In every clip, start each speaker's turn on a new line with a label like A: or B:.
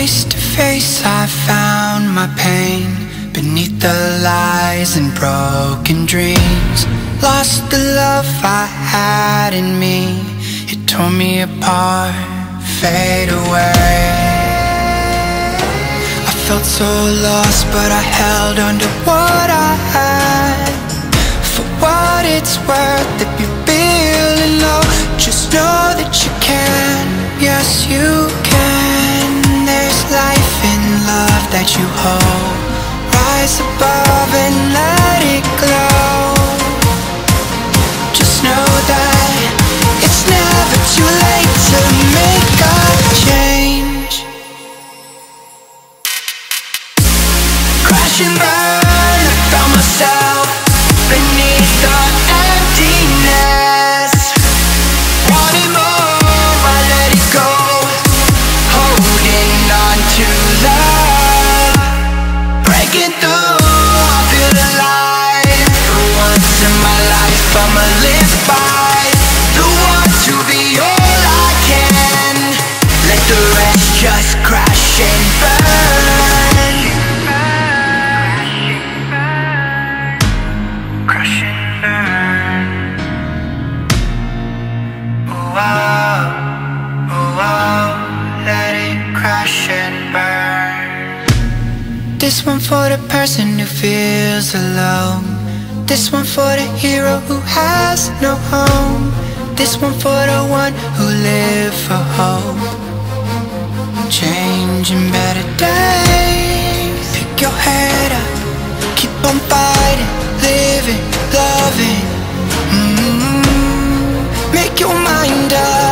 A: Face to face I found my pain Beneath the lies and broken dreams. Lost the love I had in me. It tore me apart, fade away. I felt so lost but I held on to what I had. For what it's worth if you're feeling low Just know that you can, yes you that you hold. Rise above and let it glow. Just know that it's never too late to make a change. Crash and burn, I found myself just crash and burn. Crash and burn. Oh, oh, oh, oh, let it crash and burn. This one for the person who feels alone. This one for the hero who has no home. This one for the one who live for hope Changing better days. Pick your head up Keep on fighting, living, loving. Mm Make your mind up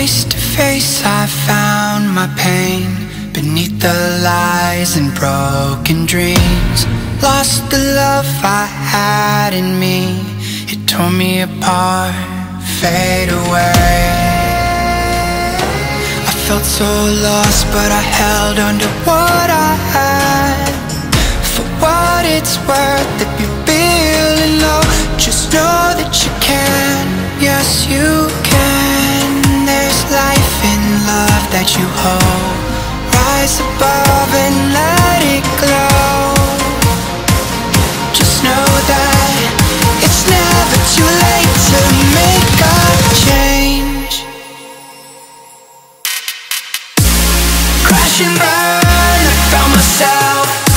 A: Face to face I found my pain Beneath the lies and broken dreams. Lost the love I had in me. It tore me apart, fade away. I felt so lost but I held on to what I had. For what it's worth if you're feeling low Just know that you can, yes you can that you hold. Rise above and let it glow. Just know that it's never too late to make a change. Crash and burn, I found myself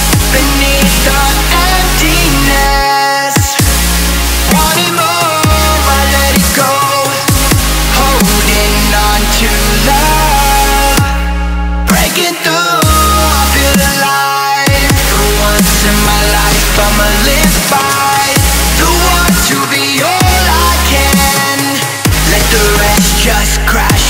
A: just crash.